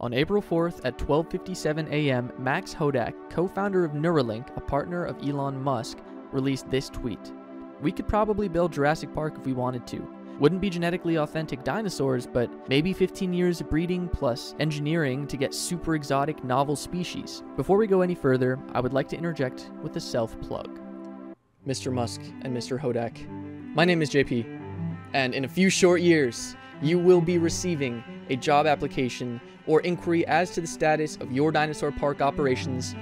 On April 4th at 12:57 a.m., Max Hodak, co-founder of Neuralink, a partner of Elon Musk, released this tweet. We could probably build Jurassic Park if we wanted to. Wouldn't be genetically authentic dinosaurs, but maybe 15 years of breeding plus engineering to get super exotic novel species. Before we go any further, I would like to interject with a self plug. Mr. Musk and Mr. Hodak, my name is JP, and in a few short years, you will be receiving a job application or inquiry as to the status of your dinosaur park operations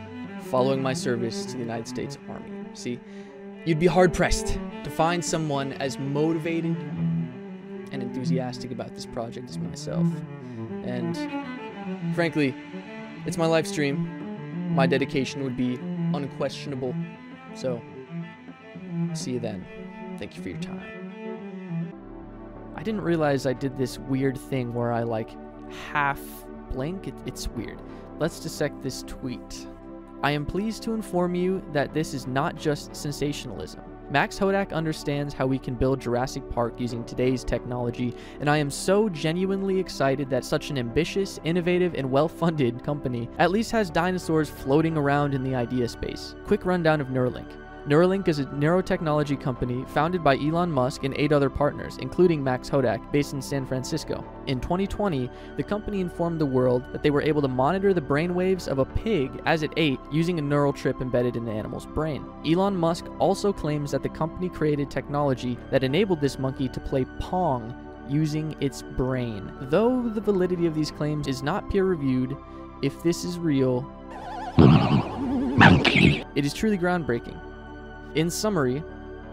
following my service to the United States Army. See, you'd be hard pressed to find someone as motivated and enthusiastic about this project as myself. And frankly, it's my live stream. My dedication would be unquestionable. So, see you then. Thank you for your time. I didn't realize I did this weird thing where I like half blink. It, it's weird. Let's dissect this tweet. I am pleased to inform you that this is not just sensationalism. Max Hodak understands how we can build Jurassic Park using today's technology, and I am so genuinely excited that such an ambitious, innovative, and well funded company at least has dinosaurs floating around in the idea space. Quick rundown of Neuralink. Neuralink is a neurotechnology company founded by Elon Musk and eight other partners, including Max Hodak, based in San Francisco. In 2020, the company informed the world that they were able to monitor the brainwaves of a pig as it ate using a neural chip embedded in the animal's brain. Elon Musk also claims that the company created technology that enabled this monkey to play Pong using its brain. Though the validity of these claims is not peer reviewed, if this is real, monkey. it is truly groundbreaking. In summary,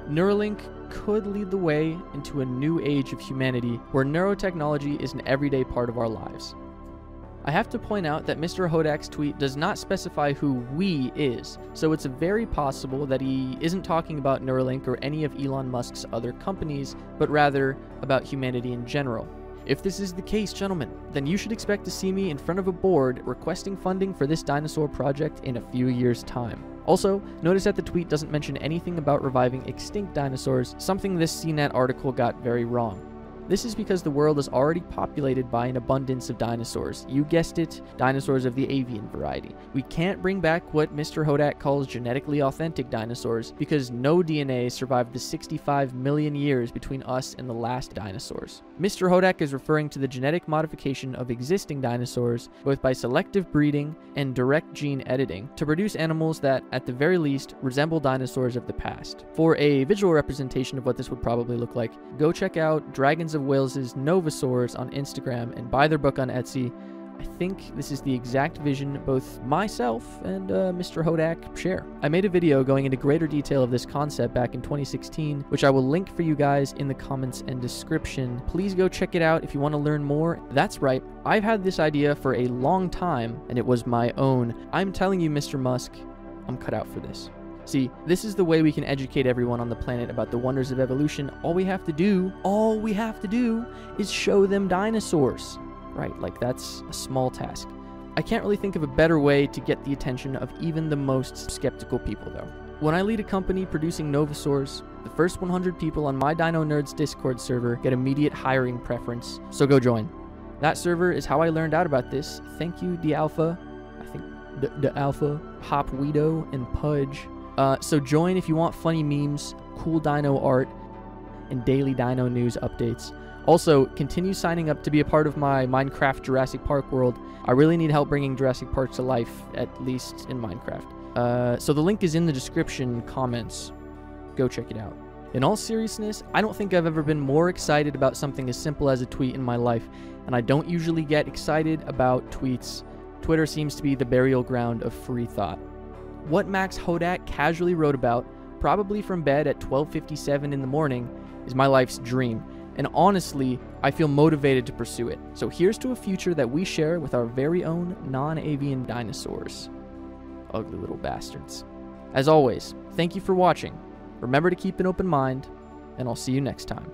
Neuralink could lead the way into a new age of humanity where neurotechnology is an everyday part of our lives. I have to point out that Mr. Hodak's tweet does not specify who we is, so it's very possible that he isn't talking about Neuralink or any of Elon Musk's other companies, but rather about humanity in general. If this is the case, gentlemen, then you should expect to see me in front of a board requesting funding for this dinosaur project in a few years' time. Also, notice that the tweet doesn't mention anything about reviving extinct dinosaurs, something this CNET article got very wrong. This is because the world is already populated by an abundance of dinosaurs. You guessed it, dinosaurs of the avian variety. We can't bring back what Mr. Hodak calls genetically authentic dinosaurs because no DNA survived the 65 million years between us and the last dinosaurs. Mr. Hodak is referring to the genetic modification of existing dinosaurs, both by selective breeding and direct gene editing, to produce animals that, at the very least, resemble dinosaurs of the past. For a visual representation of what this would probably look like, go check out Dragons of Wales' Novosaurs on Instagram and buy their book on Etsy. I think this is the exact vision both myself and uh, Mr. Hodak share. I made a video going into greater detail of this concept back in 2016, which I will link for you guys in the comments and description. Please go check it out if you want to learn more. That's right, I've had this idea for a long time, and it was my own. I'm telling you, Mr. Musk, I'm cut out for this. See, this is the way we can educate everyone on the planet about the wonders of evolution. All we have to do, all we have to do, is show them dinosaurs. Right, like that's a small task. I can't really think of a better way to get the attention of even the most skeptical people, though. When I lead a company producing Novosaurs, the first 100 people on my Dino Nerds Discord server get immediate hiring preference, so go join. That server is how I learned out about this. Thank you, the Alpha. I think the, the Alpha, Hop Weedo, and Pudge uh, so join if you want funny memes, cool dino art, and daily dino news updates. Also, continue signing up to be a part of my Minecraft Jurassic Park world. I really need help bringing Jurassic Park to life, at least in Minecraft. Uh, so the link is in the description comments. Go check it out. In all seriousness, I don't think I've ever been more excited about something as simple as a tweet in my life, and I don't usually get excited about tweets. Twitter seems to be the burial ground of free thought. What Max Hodak casually wrote about, probably from bed at 12:57 in the morning, is my life's dream, and honestly, I feel motivated to pursue it. So here's to a future that we share with our very own non-avian dinosaurs. Ugly little bastards. As always, thank you for watching. Remember to keep an open mind, and I'll see you next time.